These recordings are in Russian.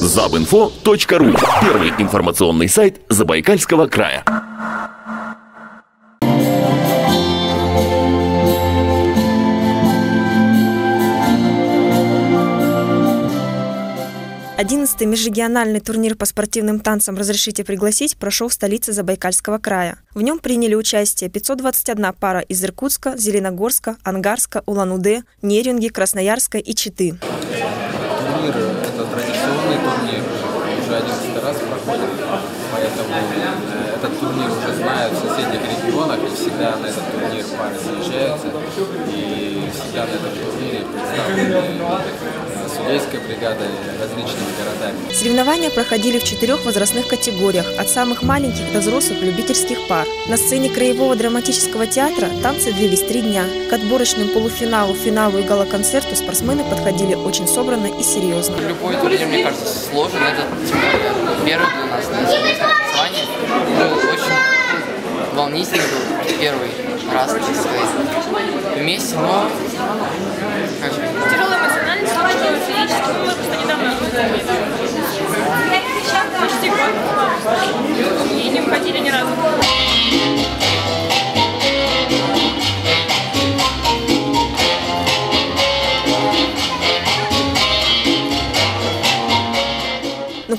Забинфо.ру Первый информационный сайт Забайкальского края. Одиннадцатый межрегиональный турнир по спортивным танцам «Разрешите пригласить» прошел в столице Забайкальского края. В нем приняли участие 521 пара из Иркутска, Зеленогорска, Ангарска, Улан-Удэ, Нерюнги, Красноярска и Читы. Турнир – это традиционный турнир, уже 11 раз проходит, поэтому э, турнир уже знают в соседних регионах, и всегда на этот турнир пары заезжаются, и всегда на этом турнире представлены э, судейской бригадой различными городами. Соревнования проходили в четырех возрастных категориях, от самых маленьких до взрослых любительских пар. На сцене Краевого драматического театра танцы длились три дня. К отборочным полуфиналу, финалу и гала-концерту спортсмены подходили очень собранно и серьезно. Любой турнир, мне кажется, сложен. Это первый для нас на совместном соревновании. Был очень волнительный был первый раз, так сказать, вместе, но как же, Тяжелая эмоциональность, тяжелая физически, мы просто недавно почти год и не выходили ни разу.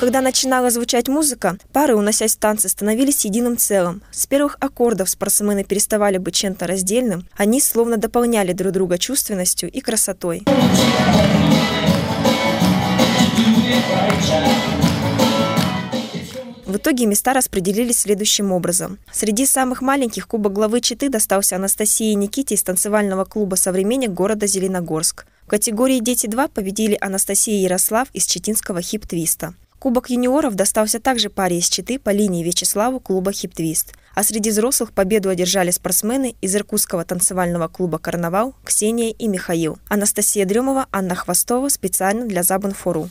Когда начинала звучать музыка, пары, уносясь в танцы, становились единым целым. С первых аккордов спортсмены переставали быть чем-то раздельным, они словно дополняли друг друга чувственностью и красотой. В итоге места распределились следующим образом. Среди самых маленьких кубок главы Читы достался Анастасии и Никите из танцевального клуба «Современник» города Зеленогорск. В категории «Дети-2» победили Анастасия и Ярослав из читинского «Хип-твиста». Кубок юниоров достался также паре из Читы по линии Вячеславу клуба «Хип-твист». А среди взрослых победу одержали спортсмены из иркутского танцевального клуба «Карнавал» Ксения и Михаил. Анастасия Дремова, Анна Хвостова специально для Забанфору.